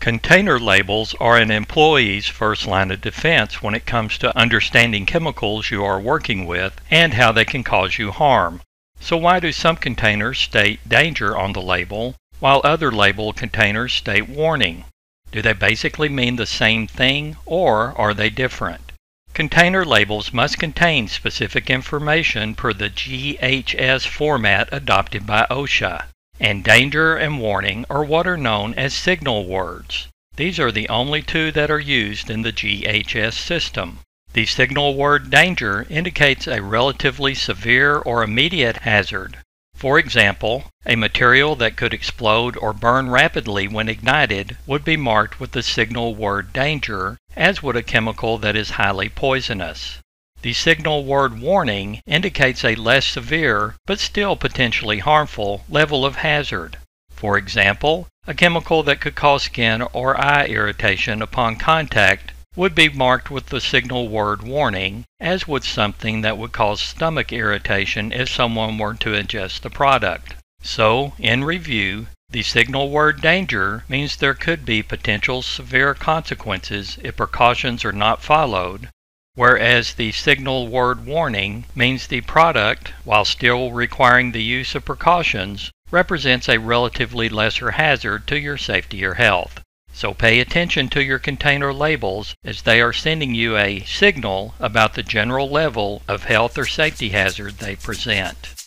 Container labels are an employee's first line of defense when it comes to understanding chemicals you are working with and how they can cause you harm. So why do some containers state danger on the label while other label containers state warning? Do they basically mean the same thing or are they different? Container labels must contain specific information per the GHS format adopted by OSHA and danger and warning are what are known as signal words. These are the only two that are used in the GHS system. The signal word danger indicates a relatively severe or immediate hazard. For example, a material that could explode or burn rapidly when ignited would be marked with the signal word danger, as would a chemical that is highly poisonous. The signal word warning indicates a less severe, but still potentially harmful, level of hazard. For example, a chemical that could cause skin or eye irritation upon contact would be marked with the signal word warning, as would something that would cause stomach irritation if someone were to ingest the product. So, in review, the signal word danger means there could be potential severe consequences if precautions are not followed, whereas the signal word warning means the product, while still requiring the use of precautions, represents a relatively lesser hazard to your safety or health. So pay attention to your container labels as they are sending you a signal about the general level of health or safety hazard they present.